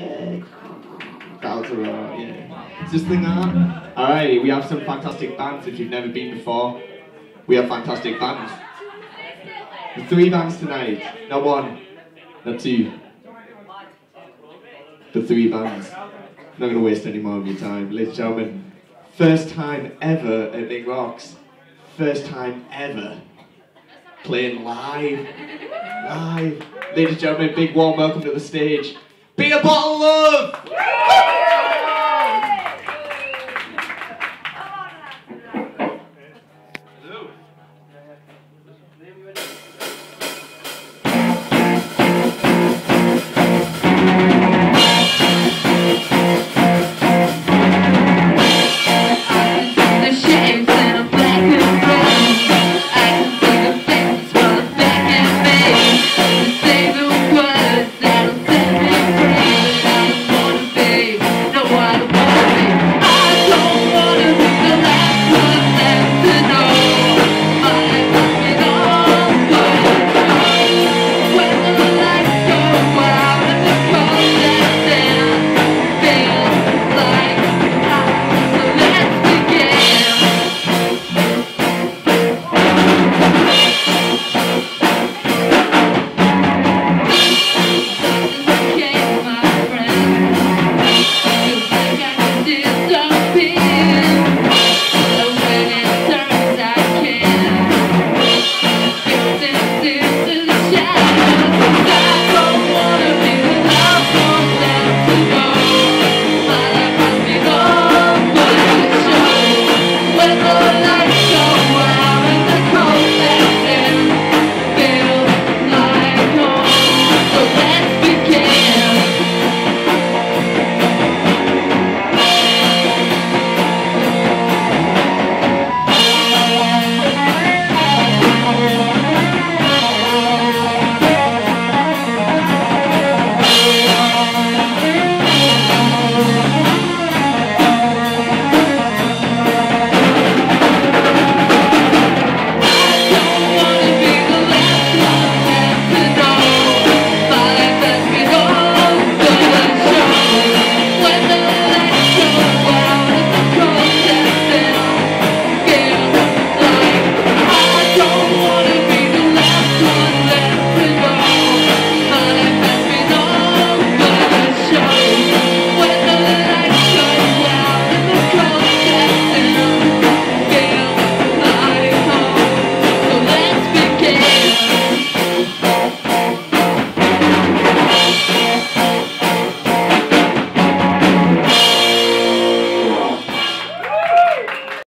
Yeah. Crowds are out, yeah. Is this thing on? Alrighty, we have some fantastic bands if you've never been before. We have fantastic bands. The three bands tonight. Not one, not two. The three bands. Not going to waste any more of your time. Ladies and gentlemen, first time ever at Mink Rocks. First time ever playing live. Live. Ladies and gentlemen, big warm welcome to the stage. Be a bottle of love! Lord.